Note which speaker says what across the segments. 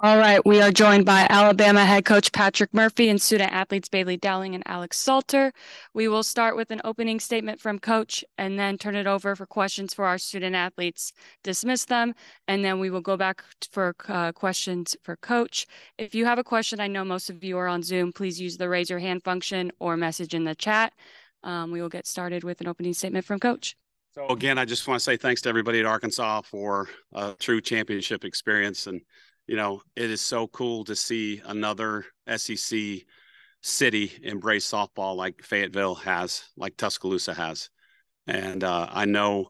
Speaker 1: All right, we are joined by Alabama head coach Patrick Murphy and student athletes Bailey Dowling and Alex Salter. We will start with an opening statement from coach and then turn it over for questions for our student athletes, dismiss them, and then we will go back for uh, questions for coach. If you have a question, I know most of you are on Zoom, please use the raise your hand function or message in the chat. Um, we will get started with an opening statement from coach.
Speaker 2: So again, I just want to say thanks to everybody at Arkansas for a true championship experience and you know, it is so cool to see another SEC city embrace softball like Fayetteville has, like Tuscaloosa has. And uh, I know,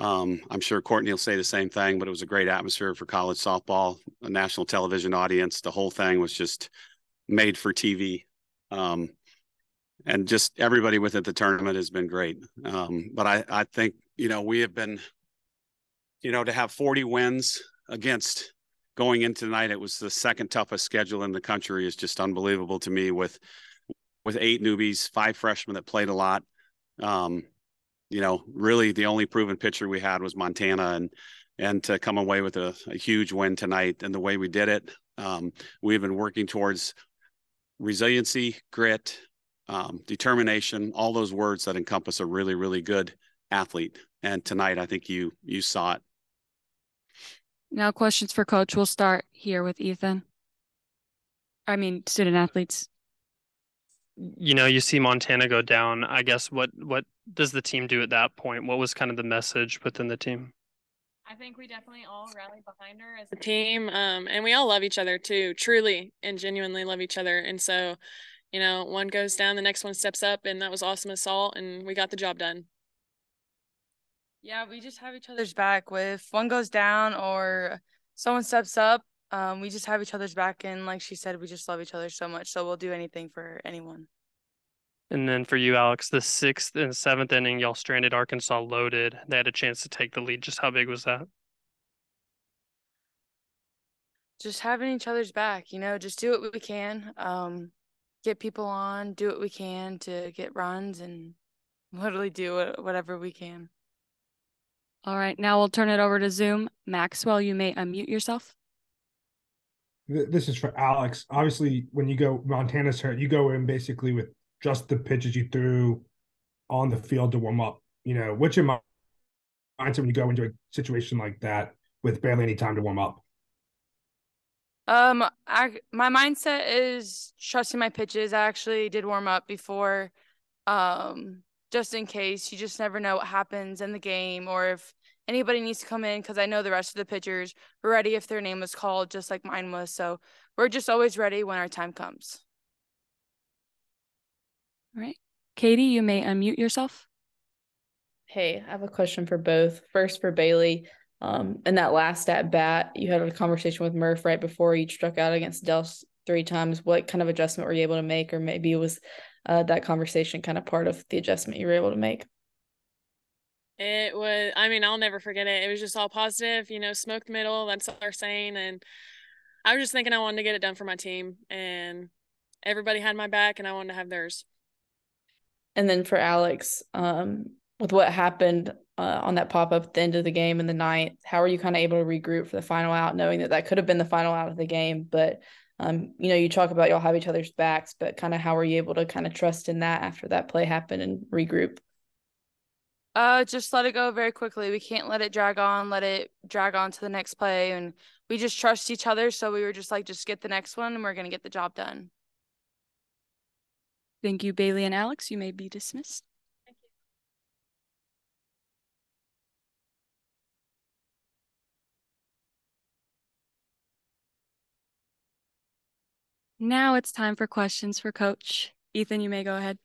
Speaker 2: um, I'm sure Courtney will say the same thing, but it was a great atmosphere for college softball, a national television audience. The whole thing was just made for TV. Um, and just everybody within the tournament has been great. Um, but I, I think, you know, we have been, you know, to have 40 wins against going into tonight, it was the second toughest schedule in the country. is just unbelievable to me with with eight newbies, five freshmen that played a lot. Um, you know, really the only proven pitcher we had was Montana, and and to come away with a, a huge win tonight and the way we did it, um, we've been working towards resiliency, grit, um, determination, all those words that encompass a really, really good athlete. And tonight, I think you you saw it
Speaker 1: now questions for coach. We'll start here with Ethan. I mean, student athletes.
Speaker 3: You know, you see Montana go down. I guess what what does the team do at that point? What was kind of the message within the team?
Speaker 4: I think we definitely all rallied behind her as a team, um, and we all love each other too, truly and genuinely love each other. And so, you know, one goes down, the next one steps up, and that was awesome assault, and we got the job done.
Speaker 5: Yeah, we just have each other's back. If one goes down or someone steps up, um, we just have each other's back. And like she said, we just love each other so much. So we'll do anything for anyone.
Speaker 3: And then for you, Alex, the sixth and seventh inning, y'all stranded Arkansas loaded. They had a chance to take the lead. Just how big was that?
Speaker 5: Just having each other's back, you know, just do what we can. Um, get people on, do what we can to get runs and literally do whatever we can.
Speaker 1: All right, now we'll turn it over to Zoom. Maxwell, you may unmute yourself.
Speaker 6: This is for Alex. Obviously, when you go Montana's hurt, you go in basically with just the pitches you threw on the field to warm up. You know, what's your mindset when you go into a situation like that with barely any time to warm up?
Speaker 5: Um, I my mindset is trusting my pitches. I actually did warm up before. Um, just in case. You just never know what happens in the game or if anybody needs to come in because I know the rest of the pitchers were ready if their name was called, just like mine was. So we're just always ready when our time comes.
Speaker 1: All right. Katie, you may unmute yourself.
Speaker 7: Hey, I have a question for both. First for Bailey. Um, in that last at bat, you had a conversation with Murph right before you struck out against Delce three times. What kind of adjustment were you able to make, or maybe it was uh, that conversation kind of part of the adjustment you were able to make?
Speaker 4: It was, I mean, I'll never forget it. It was just all positive, you know, smoke the middle. That's all they're saying. And I was just thinking I wanted to get it done for my team. And everybody had my back and I wanted to have theirs.
Speaker 7: And then for Alex, um, with what happened uh, on that pop up at the end of the game in the ninth, how are you kind of able to regroup for the final out, knowing that that could have been the final out of the game, but um, you know, you talk about y'all have each other's backs, but kind of how are you able to kind of trust in that after that play happened and regroup?
Speaker 5: Uh, just let it go very quickly. We can't let it drag on, let it drag on to the next play. And we just trust each other. So we were just like, just get the next one and we're going to get the job done.
Speaker 1: Thank you, Bailey and Alex. You may be dismissed. Now it's time for questions for Coach. Ethan, you may go ahead.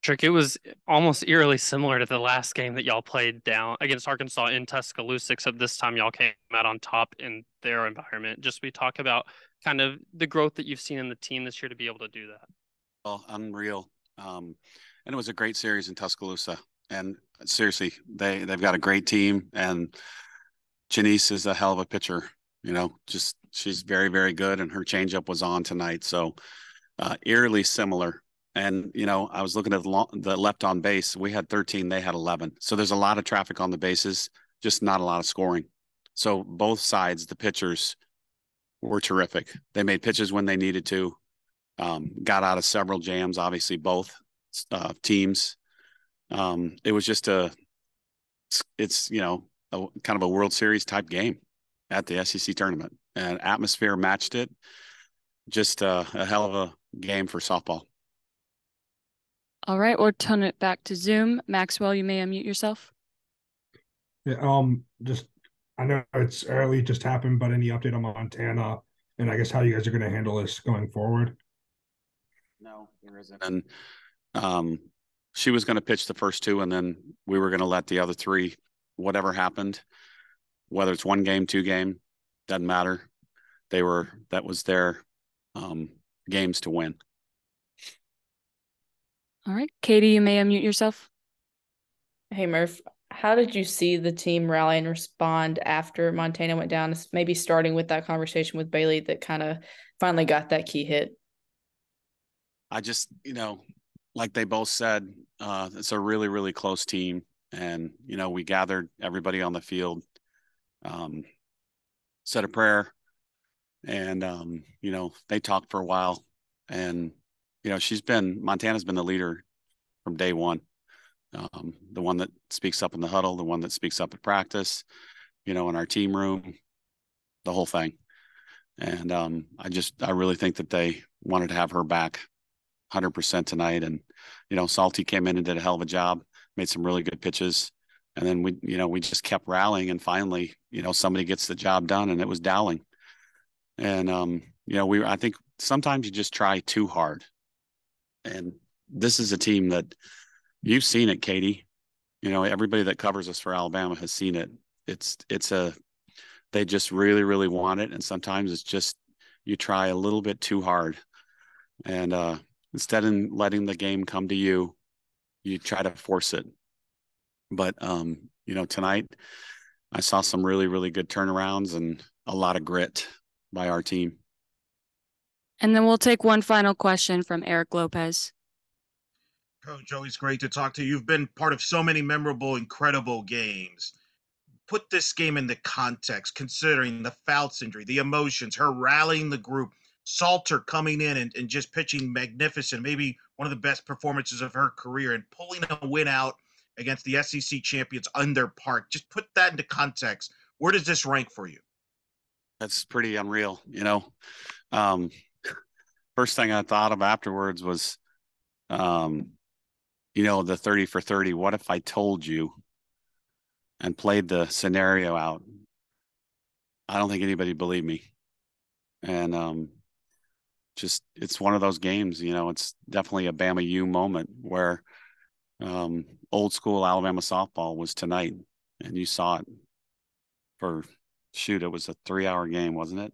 Speaker 3: Trick, it was almost eerily similar to the last game that y'all played down against Arkansas in Tuscaloosa, except this time y'all came out on top in their environment. Just we talk about kind of the growth that you've seen in the team this year to be able to do that.
Speaker 2: Well, unreal. Um, and it was a great series in Tuscaloosa. And seriously, they they've got a great team, and Chenise is a hell of a pitcher. You know, just she's very, very good, and her changeup was on tonight. So uh, eerily similar. And you know, I was looking at the, long, the left on base. We had 13, they had 11. So there's a lot of traffic on the bases, just not a lot of scoring. So both sides, the pitchers, were terrific. They made pitches when they needed to. Um, got out of several jams, obviously both uh, teams. Um, it was just a, it's you know, a, kind of a World Series type game at the SEC tournament, and atmosphere matched it. Just a, a hell of a game for softball.
Speaker 1: All right, we'll turn it back to Zoom. Maxwell, you may unmute yourself.
Speaker 6: Yeah, um, just I know it's early, just happened, but any update on Montana and I guess how you guys are going to handle this going forward?
Speaker 2: No, there isn't. And um, she was going to pitch the first two, and then we were going to let the other three, whatever happened, whether it's one game, two game, doesn't matter. They were that was their um, games to win.
Speaker 1: All right, Katie, you may unmute yourself.
Speaker 7: Hey Murph, how did you see the team rally and respond after Montana went down? Maybe starting with that conversation with Bailey that kind of finally got that key hit.
Speaker 2: I just, you know, like they both said, uh, it's a really, really close team. And, you know, we gathered everybody on the field, um, said a prayer, and, um, you know, they talked for a while. And, you know, she's been, Montana's been the leader from day one. Um, the one that speaks up in the huddle, the one that speaks up at practice, you know, in our team room, the whole thing. And um, I just, I really think that they wanted to have her back 100% tonight. And, you know, Salty came in and did a hell of a job, made some really good pitches. And then we, you know, we just kept rallying. And finally, you know, somebody gets the job done and it was Dowling. And, um, you know, we, I think sometimes you just try too hard. And this is a team that you've seen it, Katie. You know, everybody that covers us for Alabama has seen it. It's, it's a, they just really, really want it. And sometimes it's just, you try a little bit too hard. And, uh, instead of letting the game come to you, you try to force it. But um, you know, tonight I saw some really, really good turnarounds and a lot of grit by our team.
Speaker 1: And then we'll take one final question from Eric Lopez.
Speaker 8: Coach, always great to talk to you. You've been part of so many memorable, incredible games. Put this game in the context, considering the Fouts injury, the emotions, her rallying the group, Salter coming in and, and just pitching magnificent, maybe one of the best performances of her career, and pulling a win out against the SEC champions under Park. Just put that into context. Where does this rank for you?
Speaker 2: That's pretty unreal. You know, um, first thing I thought of afterwards was, um, you know, the 30 for 30. What if I told you and played the scenario out? I don't think anybody believed me. And um, just it's one of those games, you know, it's definitely a Bama U moment where um, old school Alabama softball was tonight and you saw it for shoot, it was a three hour game, wasn't it?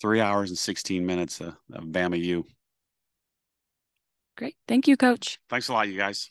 Speaker 2: Three hours and 16 minutes of, of Bama U.
Speaker 1: Great. Thank you, coach.
Speaker 2: Thanks a lot, you guys.